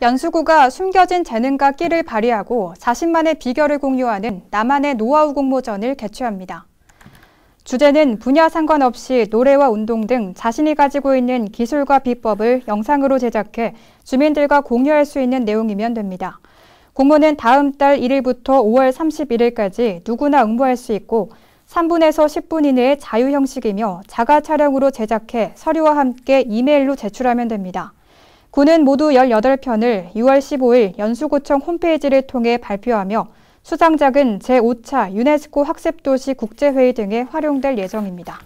연수구가 숨겨진 재능과 끼를 발휘하고 자신만의 비결을 공유하는 나만의 노하우 공모전을 개최합니다. 주제는 분야 상관없이 노래와 운동 등 자신이 가지고 있는 기술과 비법을 영상으로 제작해 주민들과 공유할 수 있는 내용이면 됩니다. 공모는 다음 달 1일부터 5월 31일까지 누구나 응모할 수 있고 3분에서 10분 이내의 자유 형식이며 자가 촬영으로 제작해 서류와 함께 이메일로 제출하면 됩니다. 구는 모두 18편을 6월 15일 연수구청 홈페이지를 통해 발표하며 수상작은 제5차 유네스코 학습도시 국제회의 등에 활용될 예정입니다.